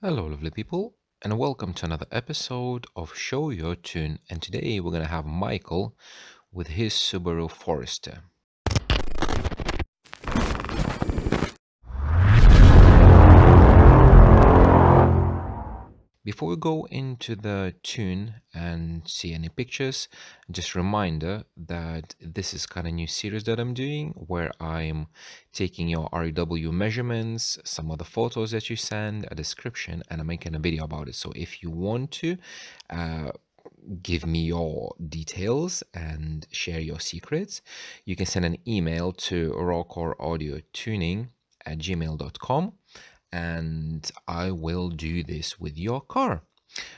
Hello, lovely people, and welcome to another episode of Show Your Tune. And today we're going to have Michael with his Subaru Forester. Before we go into the tune and see any pictures, just reminder that this is kind of new series that I'm doing where I'm taking your REW measurements, some of the photos that you send, a description, and I'm making a video about it. So if you want to uh, give me your details and share your secrets, you can send an email to rawcaraudiotuning at gmail.com and I will do this with your car.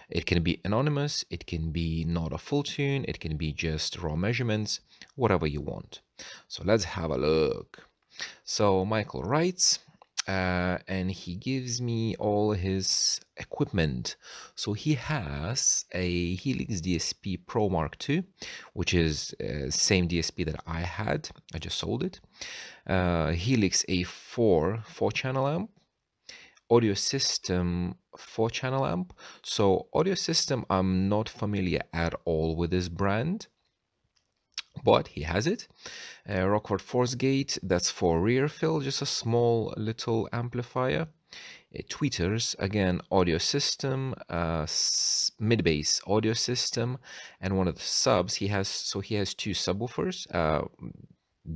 It can be anonymous, it can be not a full tune, it can be just raw measurements, whatever you want. So let's have a look. So Michael writes, uh, and he gives me all his equipment. So he has a Helix DSP Pro Mark II, which is uh, same DSP that I had. I just sold it. Uh, Helix A4 four channel amp, audio system four channel amp. So audio system i'm not familiar at all with this brand but he has it. Uh, Rockford Fosgate that's for rear fill just a small little amplifier. Uh, tweeters again audio system uh, mid bass audio system and one of the subs he has so he has two subwoofers uh,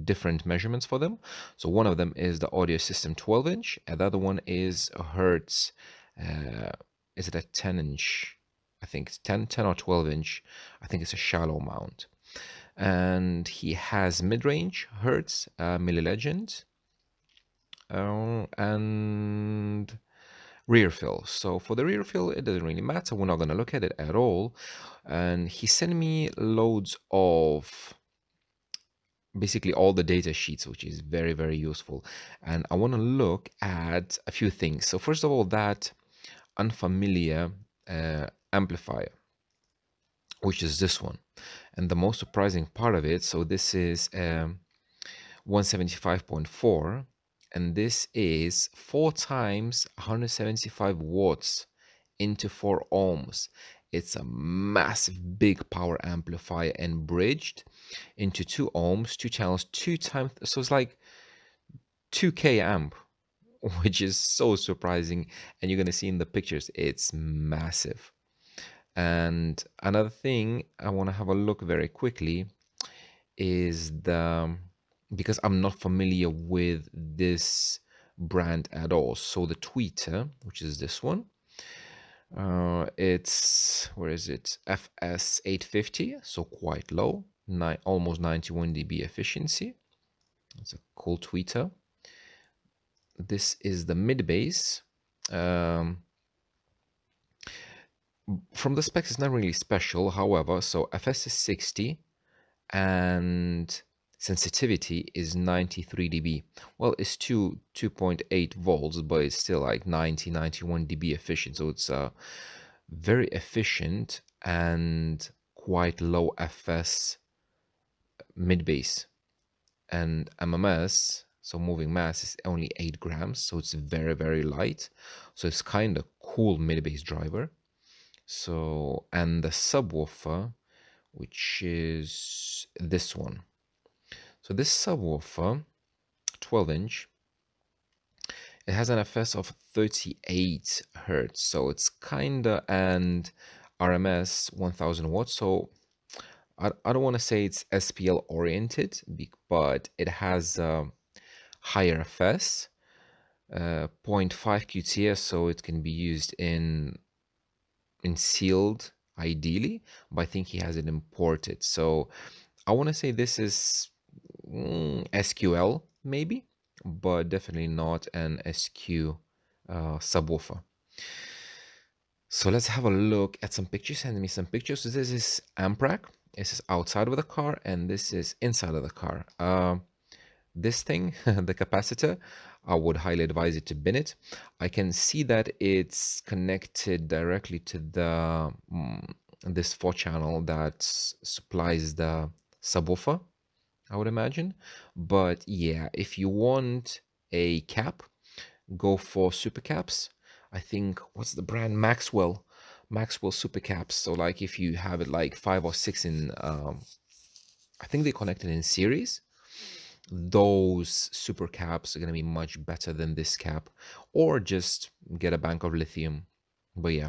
different measurements for them. So one of them is the audio system 12 inch, and the other one is Hertz. Uh, is it a 10 inch? I think it's 10, 10 or 12 inch. I think it's a shallow mount. And he has mid range Hertz, uh, Mille Legend, uh, and rear fill. So for the rear fill, it doesn't really matter. We're not going to look at it at all. And he sent me loads of basically all the data sheets, which is very, very useful. And I want to look at a few things. So first of all, that unfamiliar uh, amplifier, which is this one. And the most surprising part of it, so this is um, 175.4, and this is four times 175 watts into four ohms. It's a massive big power amplifier and bridged into two ohms, two channels, two times. So it's like 2K amp, which is so surprising. And you're going to see in the pictures, it's massive. And another thing I want to have a look very quickly is the because I'm not familiar with this brand at all. So the tweeter, which is this one, uh, it's where is it? FS 850, so quite low, nine, almost 91 dB efficiency. It's a cool tweeter. This is the mid bass. Um, from the specs, it's not really special. However, so FS is 60 and sensitivity is 93 dB. Well, it's 2 2.8 volts, but it's still like 90 91 dB efficient. So it's uh, very efficient and quite low FS mid bass. And MMS, so moving mass, is only 8 grams, so it's very very light. So it's kind of cool mid bass driver. So and the subwoofer, which is this one so this subwoofer, 12 inch, it has an FS of 38 hertz. So it's kinda and RMS 1000 watts. So I, I don't want to say it's SPL oriented, but it has a higher FS, uh, 0.5 QTS, so it can be used in in sealed ideally, but I think he has it imported. So I want to say this is mm, SQL maybe, but definitely not an SQ uh, subwoofer. So let's have a look at some pictures. Send me some pictures. So this is amp rack. This is outside of the car, and this is inside of the car. Uh, this thing, the capacitor, I would highly advise it to bin it. I can see that it's connected directly to the um, this four channel that supplies the subwoofer I would imagine. But yeah, if you want a cap, go for super caps. I think what's the brand Maxwell, Maxwell super caps. So like if you have it like five or six in, um, I think they connected in series. Those super caps are gonna be much better than this cap, or just get a bank of lithium. But yeah.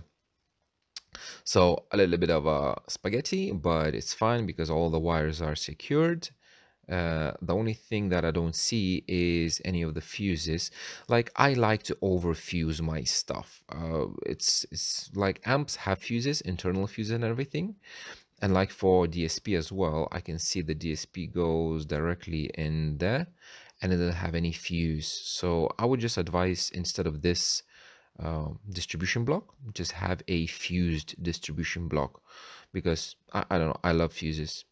So a little bit of a spaghetti, but it's fine because all the wires are secured. Uh, the only thing that I don't see is any of the fuses. Like I like to overfuse my stuff. Uh, it's it's like amps have fuses, internal fuses and everything. And like for DSP as well, I can see the DSP goes directly in there and it doesn't have any fuse. So I would just advise instead of this uh, distribution block, just have a fused distribution block because I, I don't know, I love fuses.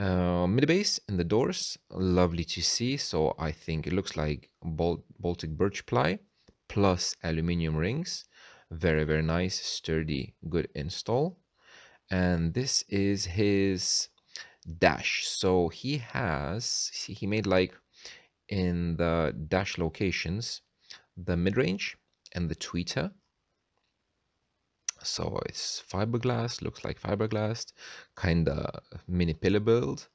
Uh, mid bass in the doors, lovely to see. So I think it looks like Bal Baltic birch ply plus aluminium rings. Very, very nice, sturdy, good install. And this is his dash. So he has, see, he made like in the dash locations, the mid-range and the tweeter so it's fiberglass, looks like fiberglass, kind of mini pillar build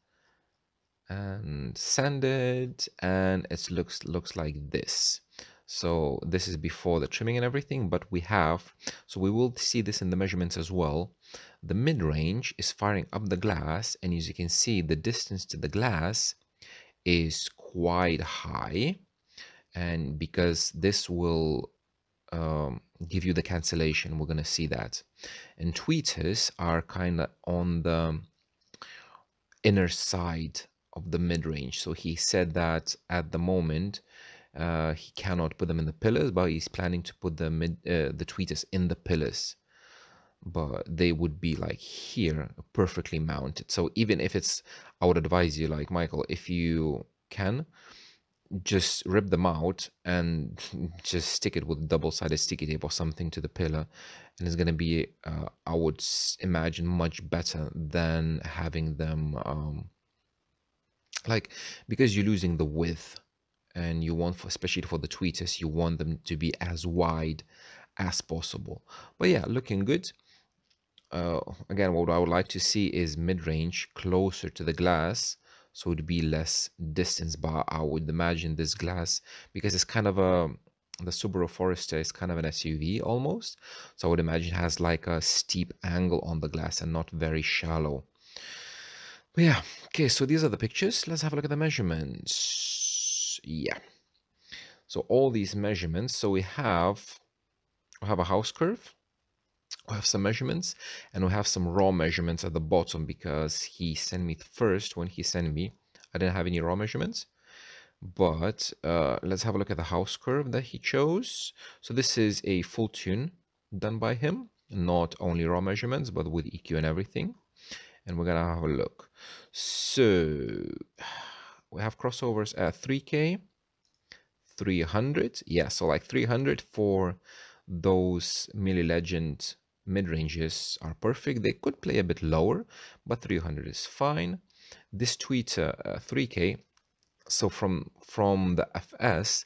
and sanded and it looks looks like this. So this is before the trimming and everything but we have so we will see this in the measurements as well. The mid-range is firing up the glass and as you can see the distance to the glass is quite high and because this will um, give you the cancellation. We're going to see that. And tweeters are kind of on the inner side of the mid-range. So he said that at the moment, uh, he cannot put them in the pillars, but he's planning to put the mid, uh, the tweeters in the pillars. But they would be like here, perfectly mounted. So even if it's, I would advise you, like Michael, if you can, just rip them out and just stick it with double-sided sticky tape or something to the pillar. And it's going to be uh, i would imagine much better than having them um, like because you're losing the width and you want for, especially for the tweeters you want them to be as wide as possible. But yeah looking good. Uh, again what i would like to see is mid-range closer to the glass so it would be less distance but i would imagine this glass because it's kind of a the Subaru Forester is kind of an SUV almost. So I would imagine it has like a steep angle on the glass and not very shallow. But yeah okay so these are the pictures. Let's have a look at the measurements. Yeah. So all these measurements so we have we have a house curve we have some measurements and we have some raw measurements at the bottom because he sent me first when he sent me. I didn't have any raw measurements but uh, let's have a look at the house curve that he chose. So this is a full tune done by him not only raw measurements but with eq and everything. And we're gonna have a look. So we have crossovers at 3k 300 yeah so like 300 for those Mille Legend mid-ranges are perfect. They could play a bit lower, but 300 is fine. This tweeter uh, 3K, so from from the FS,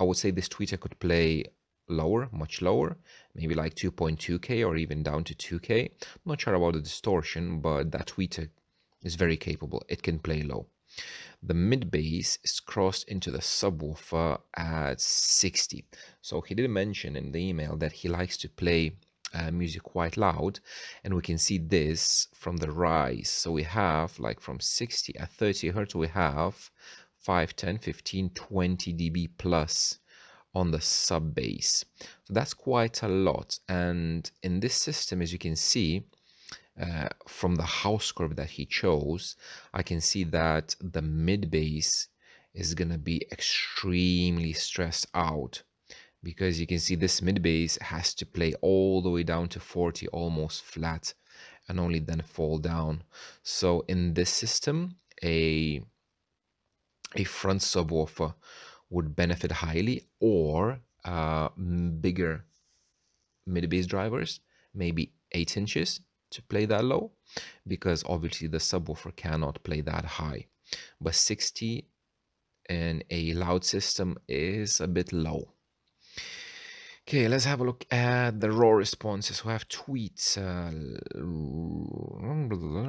I would say this tweeter could play lower, much lower, maybe like 2.2K or even down to 2K. I'm not sure about the distortion, but that tweeter is very capable. It can play low. The mid bass is crossed into the subwoofer at 60. So he did mention in the email that he likes to play uh, music quite loud and we can see this from the rise. So we have like from 60 at 30 hertz we have 5 10 15 20 db plus on the sub bass. So that's quite a lot. And in this system as you can see uh, from the house curve that he chose i can see that the mid bass is going to be extremely stressed out because you can see this mid bass has to play all the way down to 40 almost flat and only then fall down. So in this system a a front subwoofer would benefit highly or uh, bigger mid bass drivers maybe 8 inches to play that low because obviously the subwoofer cannot play that high. But 60 in a loud system is a bit low Okay, let's have a look at the raw responses. We have tweets. Uh,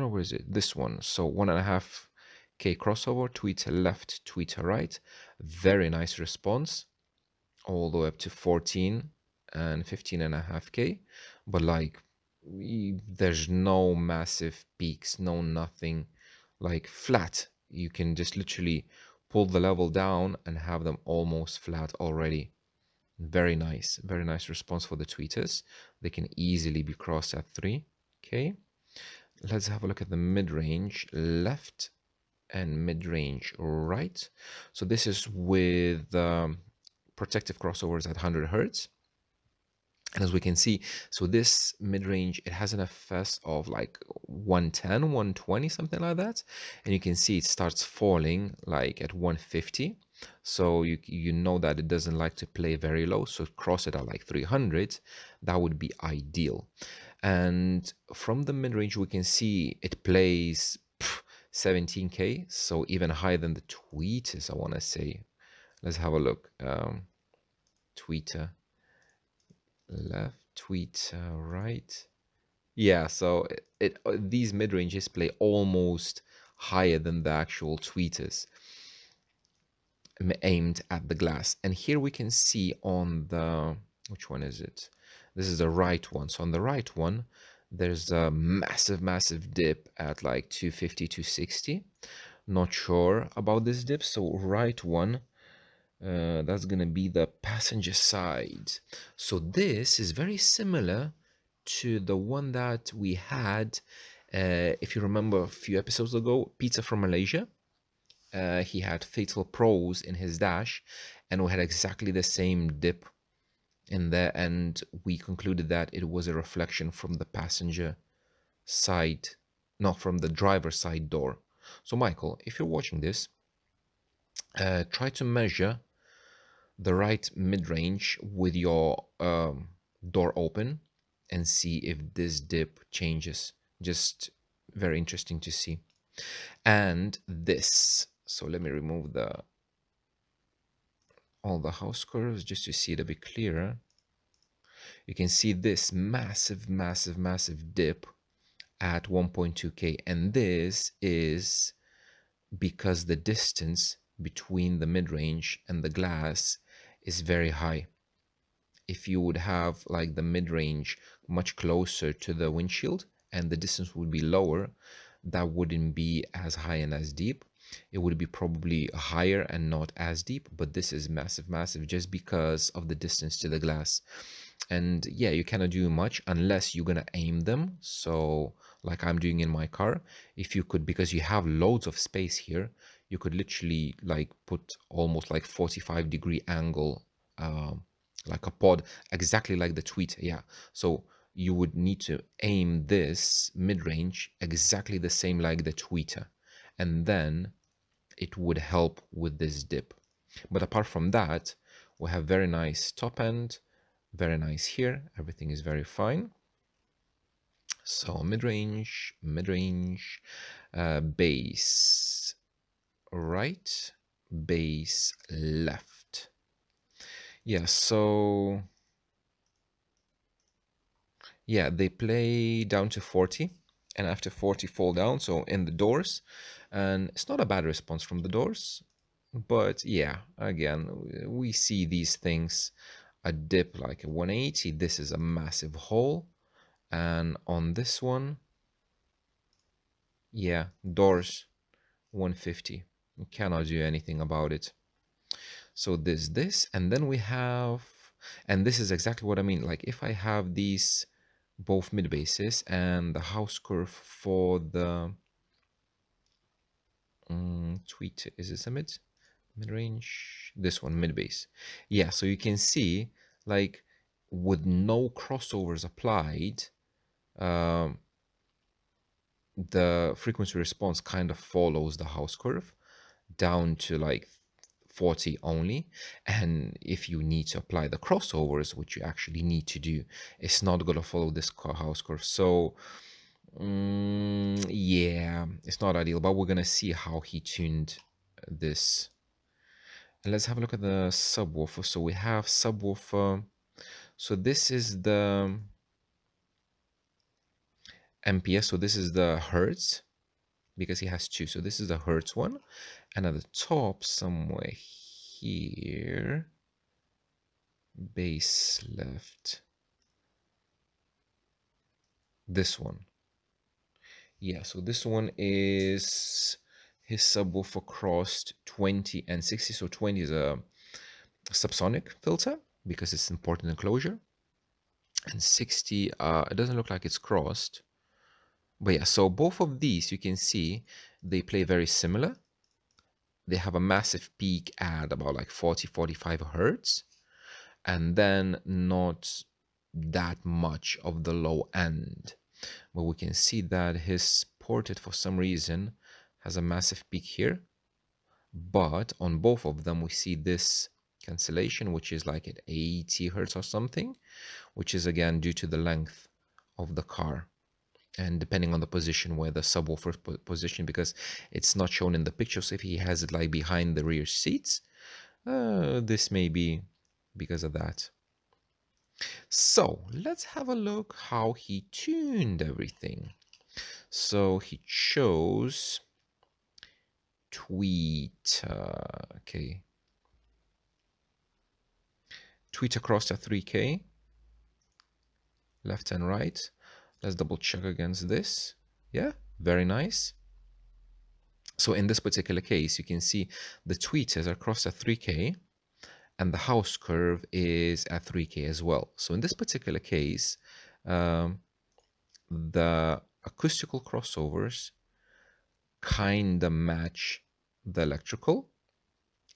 where is it? This one. So one and a half K crossover, tweet left, tweet right. Very nice response. All the way up to 14 and 15 and a half K. But like, there's no massive peaks, no nothing. Like flat. You can just literally pull the level down and have them almost flat already very nice, very nice response for the tweeters. They can easily be crossed at three. Okay, let's have a look at the mid-range left and mid-range right. So this is with um, protective crossovers at 100 hertz. And as we can see, so this mid-range, it has an FS of like 110, 120, something like that. And you can see it starts falling like at 150 so you, you know that it doesn't like to play very low. So cross it at like 300. That would be ideal. And from the mid-range, we can see it plays 17K. So even higher than the tweeters, I want to say. Let's have a look. Um, tweeter left, tweeter right. Yeah, so it, it these mid ranges play almost higher than the actual tweeters aimed at the glass. And here we can see on the, which one is it? This is the right one. So on the right one, there's a massive, massive dip at like 250, 260. Not sure about this dip. So right one, uh, that's going to be the passenger side. So this is very similar to the one that we had, uh, if you remember a few episodes ago, Pizza from Malaysia uh, he had Faital Pros in his dash and we had exactly the same dip in there and we concluded that it was a reflection from the passenger side not from the driver side door. So michael if you're watching this uh, try to measure the right mid-range with your um, door open and see if this dip changes. Just very interesting to see. And this so let me remove the all the house curves just to see it a bit clearer. You can see this massive, massive, massive dip at 1.2k and this is because the distance between the mid-range and the glass is very high. If you would have like the mid-range much closer to the windshield and the distance would be lower that wouldn't be as high and as deep it would be probably higher and not as deep but this is massive massive just because of the distance to the glass. And yeah you cannot do much unless you're gonna aim them. So like i'm doing in my car if you could because you have loads of space here you could literally like put almost like 45 degree angle um, like a pod exactly like the tweet yeah. So you would need to aim this mid-range exactly the same like the tweeter. And then it would help with this dip. But apart from that, we have very nice top end, very nice here. Everything is very fine. So mid-range, mid-range, uh, bass right, bass left. Yeah, so yeah, they play down to 40 and after 40 fall down. So in the doors, and it's not a bad response from the doors but yeah again we see these things a dip like a 180 this is a massive hole. And on this one yeah doors 150 you cannot do anything about it. So this this and then we have and this is exactly what i mean. Like if i have these both mid basses and the house curve for the um, tweet is this a mid? Mid range this one mid bass. Yeah so you can see like with no crossovers applied um, the frequency response kind of follows the house curve down to like 40 only. And if you need to apply the crossovers which you actually need to do it's not going to follow this house curve. So Mm, yeah, it's not ideal, but we're gonna see how he tuned this. And let's have a look at the subwoofer. So we have subwoofer. So this is the MPS. So this is the Hertz because he has two. So this is the Hertz one. And at the top somewhere here, bass left, this one. Yeah, so this one is his subwoofer crossed 20 and 60. So 20 is a subsonic filter because it's important enclosure. And 60, uh, it doesn't look like it's crossed. But yeah, so both of these, you can see, they play very similar. They have a massive peak at about like 40, 45 hertz. And then not that much of the low end. But we can see that his ported, for some reason, has a massive peak here. But on both of them, we see this cancellation, which is like at 80 hertz or something, which is again due to the length of the car and depending on the position where the subwoofer position because it's not shown in the picture so if he has it like behind the rear seats uh, this may be because of that so let's have a look how he tuned everything. So he chose tweet uh, okay. Tweet across a 3k left and right. Let's double check against this. Yeah, very nice. So in this particular case, you can see the tweeters across at 3K and the house curve is at 3K as well. So in this particular case, um, the acoustical crossovers kind of match the electrical.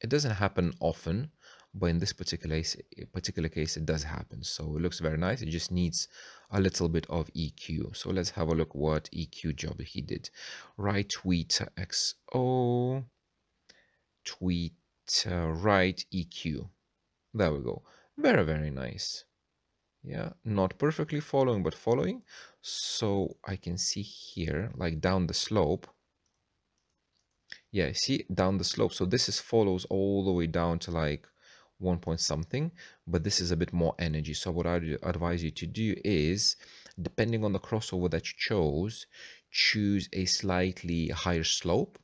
It doesn't happen often, but in this particular case, particular case it does happen. So it looks very nice. It just needs a little bit of eq so let's have a look what eq job he did. Right tweet xo tweet uh, right eq there we go. Very very nice. Yeah not perfectly following but following. So i can see here like down the slope. Yeah see down the slope. So this is follows all the way down to like one point something but this is a bit more energy. So what i advise you to do is depending on the crossover that you chose choose a slightly higher slope.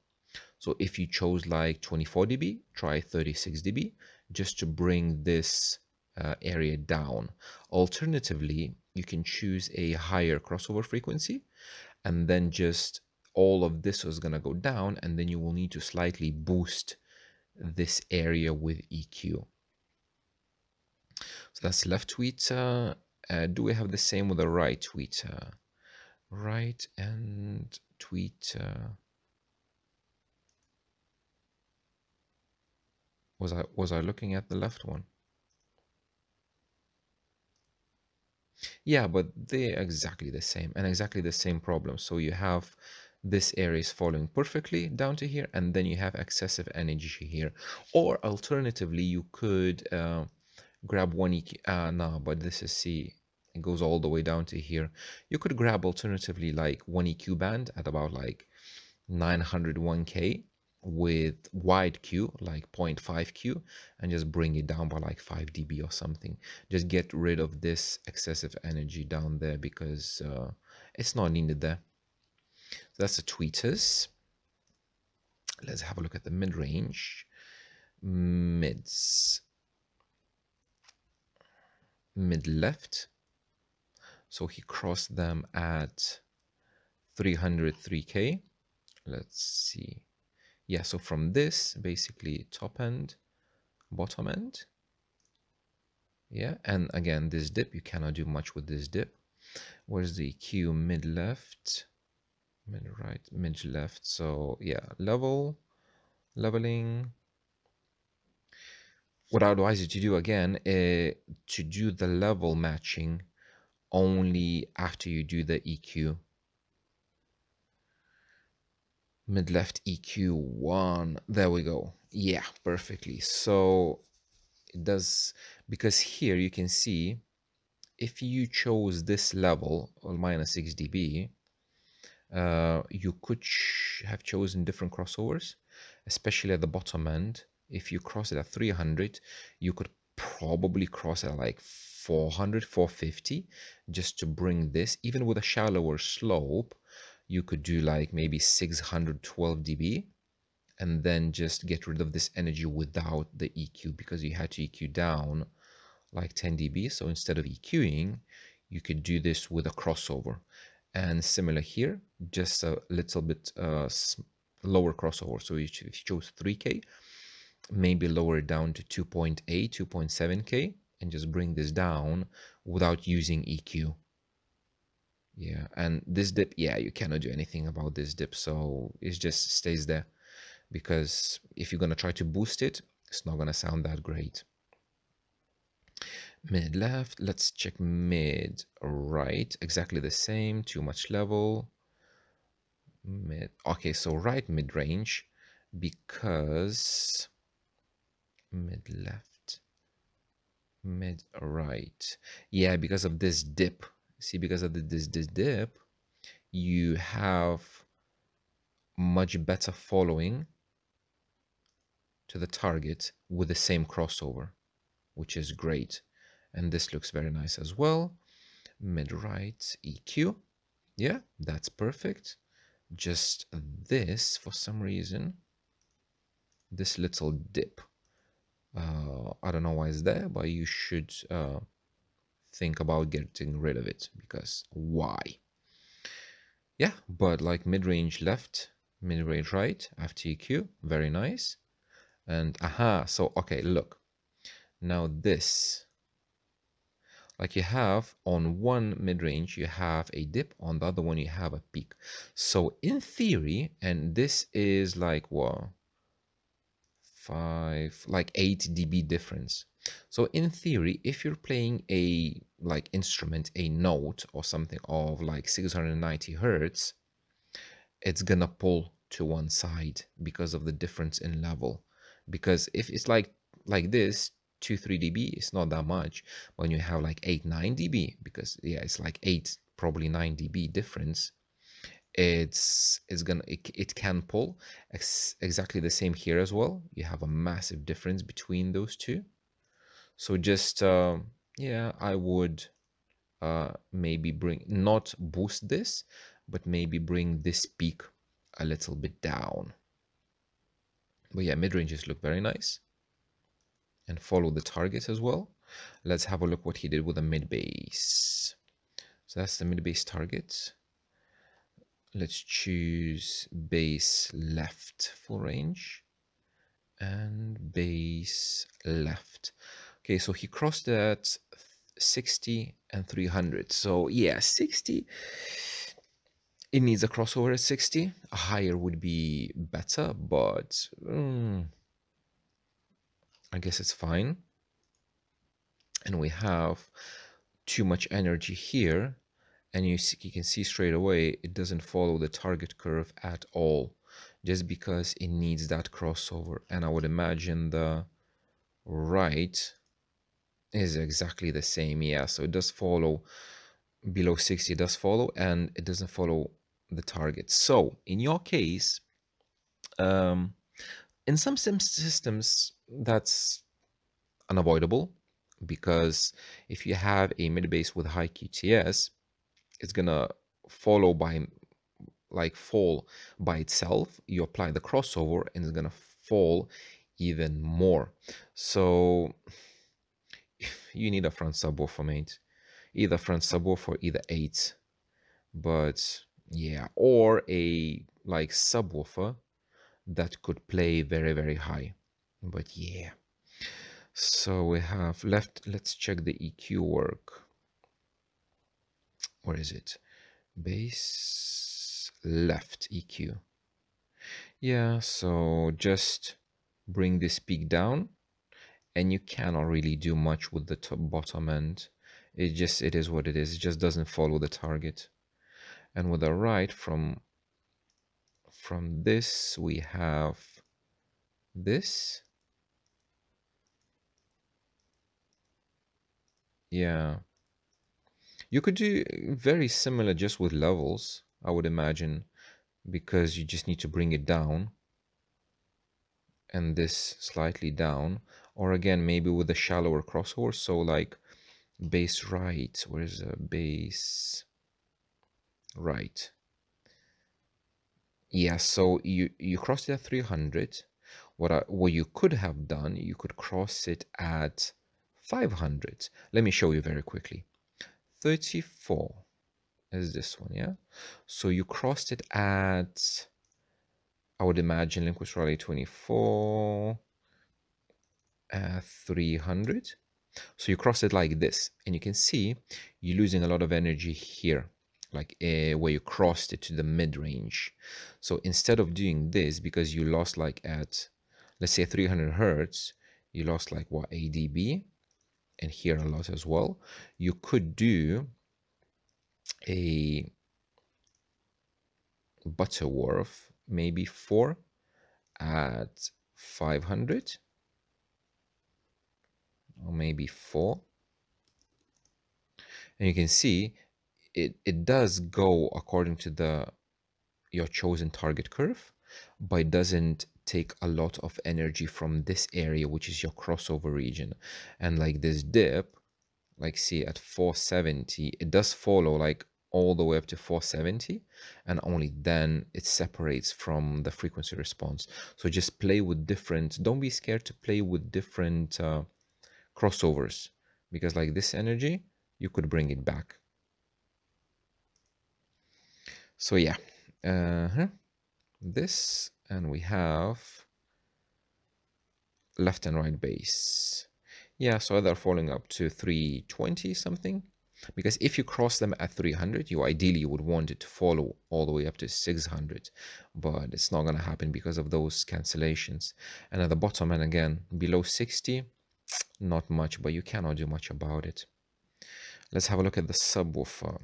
So if you chose like 24 dB try 36 dB just to bring this uh, area down alternatively you can choose a higher crossover frequency and then just all of this is going to go down and then you will need to slightly boost this area with EQ. So that's left tweeter. Uh, do we have the same with the right tweeter? Right and tweeter. Was I was I looking at the left one? Yeah, but they're exactly the same and exactly the same problem. So you have this area is falling perfectly down to here and then you have excessive energy here. Or alternatively, you could uh, grab one EQ. Uh, no, but this is C. It goes all the way down to here. You could grab alternatively like one EQ band at about like 901K with wide Q, like 0.5 Q, and just bring it down by like 5 dB or something. Just get rid of this excessive energy down there because uh, it's not needed there. So that's the tweeters. Let's have a look at the mid-range. Mids mid left. So he crossed them at 303k. Let's see. Yeah, so from this, basically top end, bottom end. Yeah, and again, this dip, you cannot do much with this dip. Where's the Q mid left, mid right, mid left. So yeah, level, leveling, what I advise you to do again is eh, to do the level matching only after you do the EQ. Mid left EQ one. There we go. Yeah, perfectly. So it does because here you can see if you chose this level or minus 6 dB, uh, you could have chosen different crossovers, especially at the bottom end if you cross it at 300 you could probably cross at like 400 450 just to bring this even with a shallower slope you could do like maybe 612 dB and then just get rid of this energy without the EQ because you had to EQ down like 10 dB. So instead of EQing, you could do this with a crossover. And similar here, just a little bit uh, lower crossover. So if you chose 3K, maybe lower it down to 2.8, 2.7K, and just bring this down without using EQ. Yeah, and this dip, yeah, you cannot do anything about this dip, so it just stays there because if you're going to try to boost it, it's not going to sound that great. Mid left, let's check mid right, exactly the same, too much level. Mid, okay, so right mid range because mid left, mid right. Yeah, because of this dip. See, because of the, this, this dip, you have much better following to the target with the same crossover, which is great. And this looks very nice as well. Mid-right EQ. Yeah, that's perfect. Just this, for some reason, this little dip. Uh, I don't know why it's there, but you should uh, think about getting rid of it because why? Yeah, but like mid-range left, mid-range right, EQ, very nice. And aha so okay look. Now this. Like you have on one mid-range you have a dip on the other one you have a peak. So in theory and this is like what? Five like 8 dB difference so in theory if you're playing a like instrument a note or something of like 690 hertz it's gonna pull to one side because of the difference in level. Because if it's like like this 2 3 dB it's not that much. When you have like 8 9 dB because yeah it's like 8 probably 9 dB difference it's it's gonna it, it can pull. Ex exactly the same here as well. You have a massive difference between those two so just uh, yeah I would uh, maybe bring not boost this but maybe bring this peak a little bit down but yeah, mid-ranges look very nice. And follow the target as well. Let's have a look what he did with the mid bass So that's the mid bass target. Let's choose bass left full range and bass left. Okay, so he crossed at 60 and 300. So yeah, 60 it needs a crossover at 60 a higher would be better but mm, i guess it's fine. And we have too much energy here and you, see, you can see straight away it doesn't follow the target curve at all just because it needs that crossover. And i would imagine the right is exactly the same yeah so it does follow below 60 does follow and it doesn't follow the target. So in your case, um, in some systems, that's unavoidable because if you have a mid bass with high QTS, it's gonna follow by like fall by itself. You apply the crossover and it's gonna fall even more. So you need a front subwoofer, mate. Either front subwoofer, either eight. But yeah or a like subwoofer that could play very very high. But yeah. So we have left let's check the eq work. Where is it? Bass left eq yeah so just bring this peak down and you cannot really do much with the top bottom end. It just it is what it is. It just doesn't follow the target. And with the right from from this we have this. Yeah. You could do very similar just with levels i would imagine because you just need to bring it down and this slightly down or again maybe with a shallower crossover so like bass right. Where's the bass right? Yeah, so you you crossed it at 300. What I, what you could have done, you could cross it at 500. Let me show you very quickly. 34 is this one, yeah? So you crossed it at, I would imagine, Linkwitz Riley 24, uh, 300. So you cross it like this, and you can see you're losing a lot of energy here, like uh, where you crossed it to the mid-range. So instead of doing this, because you lost like at, let's say 300 hertz, you lost like what, ADB, and here a lot as well, you could do a Butterworth, maybe 4 at 500 or maybe 4 and you can see it, it does go according to the your chosen target curve but it doesn't take a lot of energy from this area which is your crossover region. And like this dip like see at 470 it does follow like all the way up to 470 and only then it separates from the frequency response. So just play with different don't be scared to play with different uh, crossovers because like this energy you could bring it back. So yeah uh -huh. this and we have left and right bass. Yeah so they're falling up to 320 something because if you cross them at 300 you ideally would want it to follow all the way up to 600 but it's not going to happen because of those cancellations. And at the bottom and again below 60 not much but you cannot do much about it. Let's have a look at the subwoofer.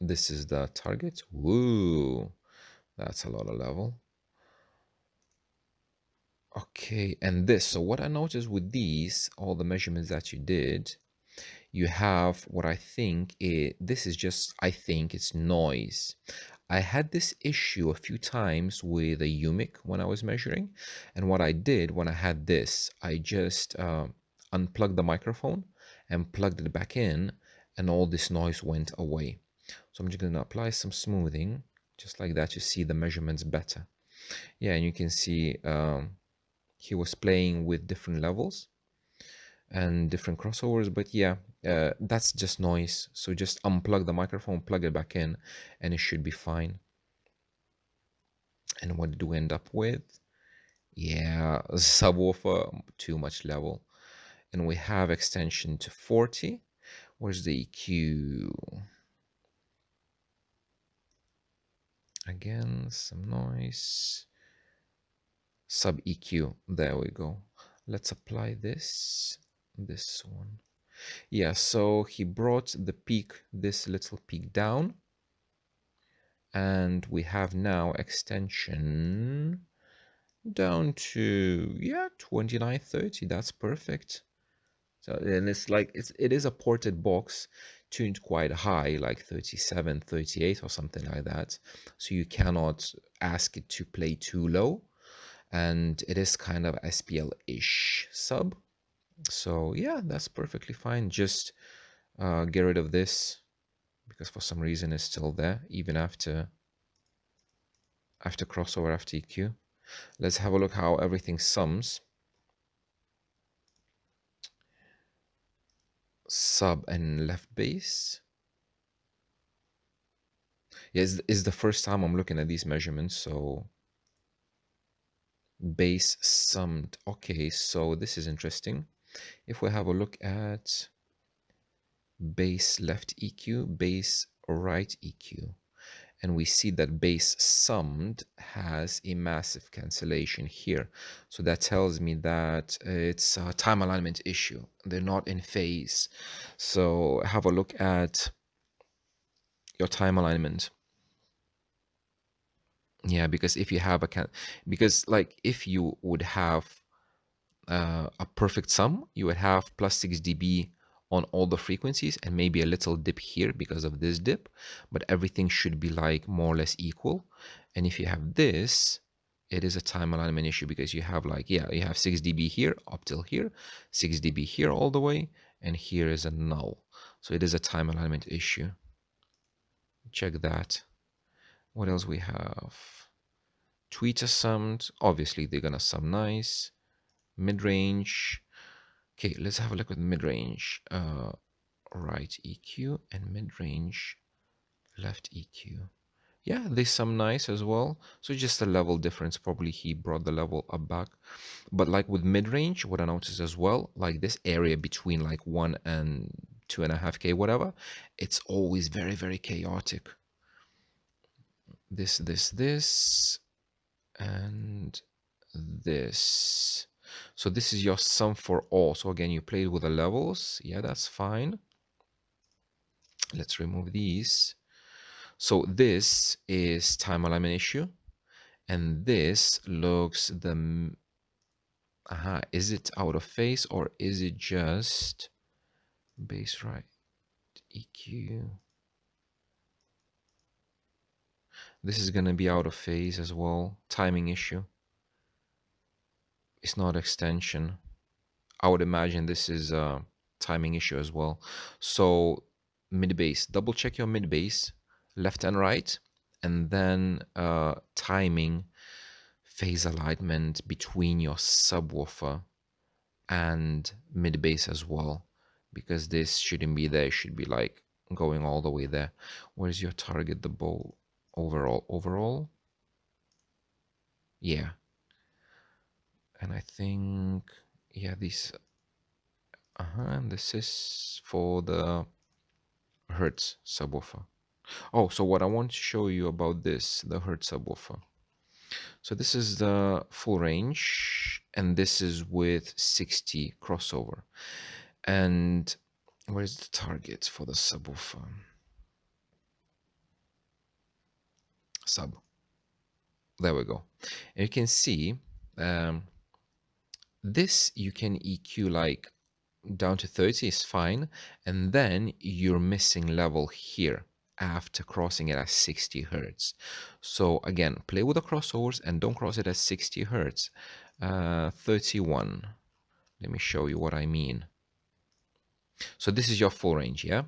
This is the target. Woo! That's a lot of level. Okay and this so what i noticed with these all the measurements that you did you have what I think it, this is just, I think it's noise. I had this issue a few times with a UMIK when I was measuring. And what I did when I had this, I just uh, unplugged the microphone and plugged it back in and all this noise went away. So I'm just going to apply some smoothing just like that to see the measurements better. Yeah, and you can see um, he was playing with different levels and different crossovers but yeah uh, that's just noise. So just unplug the microphone plug it back in and it should be fine. And what did we end up with? Yeah subwoofer too much level. And we have extension to 40 where's the EQ again some noise. Sub EQ there we go. Let's apply this this one. Yeah so he brought the peak this little peak down. And we have now extension down to yeah 29 30 that's perfect. So and it's like it's it is a ported box tuned quite high like 37 38 or something like that. So you cannot ask it to play too low. And it is kind of SPL-ish sub so yeah that's perfectly fine. Just uh, get rid of this because for some reason it's still there even after after crossover after EQ let's have a look how everything sums. Sub and left bass. Yeah, it's, it's the first time I'm looking at these measurements so bass summed. Okay so this is interesting if we have a look at bass left EQ, bass right EQ, and we see that bass summed has a massive cancellation here. So that tells me that it's a time alignment issue. They're not in phase. So have a look at your time alignment. Yeah, because if you have a can because like if you would have uh, a perfect sum, you would have plus 6 dB on all the frequencies and maybe a little dip here because of this dip, but everything should be like more or less equal. And if you have this, it is a time alignment issue because you have like, yeah, you have 6 dB here up till here, 6 dB here all the way, and here is a null. So it is a time alignment issue. Check that. What else we have? Tweeter summed. Obviously, they're gonna sum nice. Mid-range. Okay, let's have a look at mid-range. Uh, right EQ and mid-range left EQ. Yeah, they sum nice as well. So just a level difference. Probably he brought the level up back. But like with mid-range, what I noticed as well, like this area between like one and two and a half K, whatever, it's always very, very chaotic. This, this, this, and this. So this is your sum for all. So again, you played with the levels. Yeah, that's fine. Let's remove these. So this is time alignment issue. And this looks the... Aha, is it out of phase or is it just base right? EQ. This is going to be out of phase as well. Timing issue. It's not extension. I would imagine this is a timing issue as well. So mid bass, double check your mid bass, left and right, and then uh, timing phase alignment between your subwoofer and mid bass as well because this shouldn't be there. It should be like going all the way there. Where's your target the bow overall? Overall? Yeah and i think yeah this uh-huh and this is for the Hertz subwoofer oh so what i want to show you about this the Hertz subwoofer so this is the full range and this is with 60 crossover and where's the target for the subwoofer sub. There we go. And you can see um, this you can EQ like down to 30 is fine. And then you're missing level here after crossing it at 60 hertz. So again, play with the crossovers and don't cross it at 60 hertz. Uh, 31. Let me show you what I mean. So this is your full range, yeah?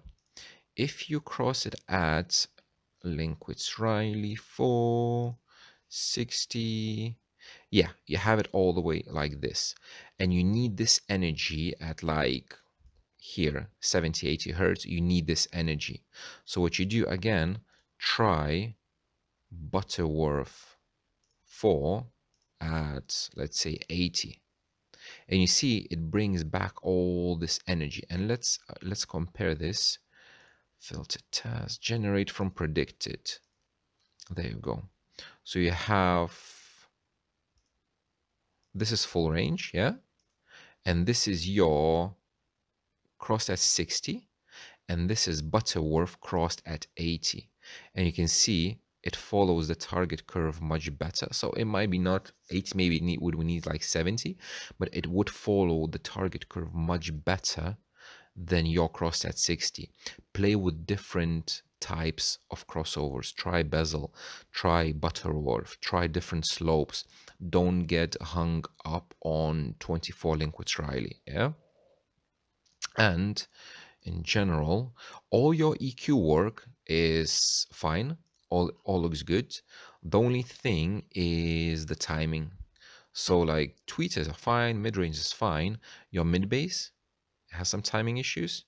If you cross it at Linkwitz Riley for 60. Yeah, you have it all the way like this. And you need this energy at like here, 70, 80 hertz. You need this energy. So what you do again, try Butterworth 4 at let's say 80 and you see it brings back all this energy and let's uh, let's compare this filter task generate from predicted there you go so you have this is full range yeah? And this is your crossed at 60 and this is butterworth crossed at 80 and you can see it follows the target curve much better. So it might be not 80 maybe need would we need like 70 but it would follow the target curve much better than your crossed at 60. Play with different types of crossovers. Try Bessel, try Butterworth, try different slopes. Don't get hung up on 24 Linkwitz Riley. Yeah. And in general, all your EQ work is fine. All, all looks good. The only thing is the timing. So like tweeters are fine, mid-range is fine. Your mid-bass has some timing issues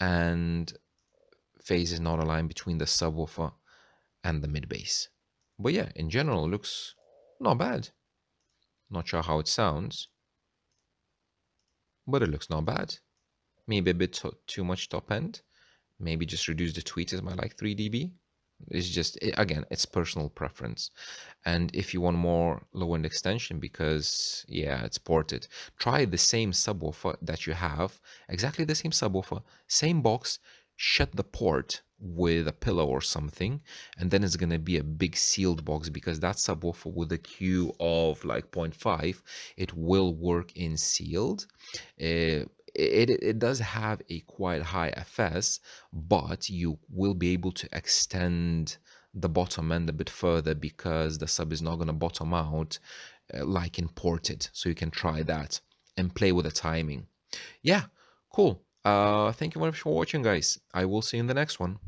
and phase is not aligned between the subwoofer and the mid bass. But yeah, in general, looks not bad. Not sure how it sounds, but it looks not bad. Maybe a bit too much top end. Maybe just reduce the tweeters by like 3 dB. It's just, again, it's personal preference. And if you want more low end extension, because yeah, it's ported, try the same subwoofer that you have, exactly the same subwoofer, same box, shut the port with a pillow or something and then it's going to be a big sealed box because that subwoofer with a Q of like 0.5 it will work in sealed uh, it, it does have a quite high FS, but you will be able to extend the bottom end a bit further because the sub is not going to bottom out uh, like imported. So you can try that and play with the timing. Yeah, cool. Uh, thank you very much for watching, guys. I will see you in the next one.